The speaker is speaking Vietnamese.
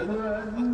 Hello.